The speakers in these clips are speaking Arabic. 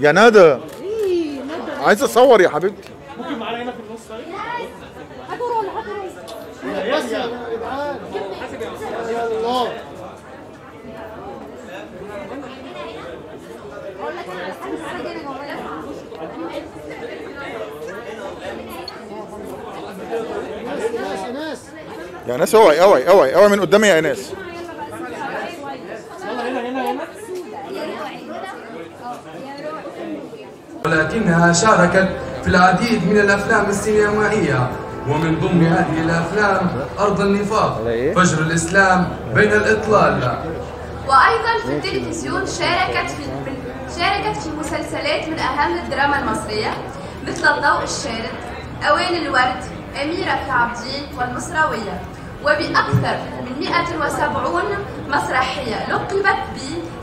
يا ندى عايز اصور يا حبيبتي. ممكن معانا هنا في النص طيب؟ هاتوا رول هاتوا رول يا جدعان يا الله يا ناس اوعي اوعي اوعي اوعي من قدامي يا ناس يلا هنا هنا هنا ولكنها شاركت في العديد من الأفلام السينمائية. ومن ضمن هذه الأفلام أرض النفاق فجر الإسلام بين الإطلال. وأيضا في التلفزيون شاركت في شاركت في مسلسلات من أهم الدراما المصرية مثل الضوء الشارد أوان الورد أميرة في عابدين والمصراوية. وبأكثر من 170 مسرحية لقبت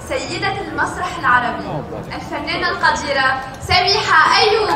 سيدة المسرح العربي الفنانة القديرة سميحة أيوب.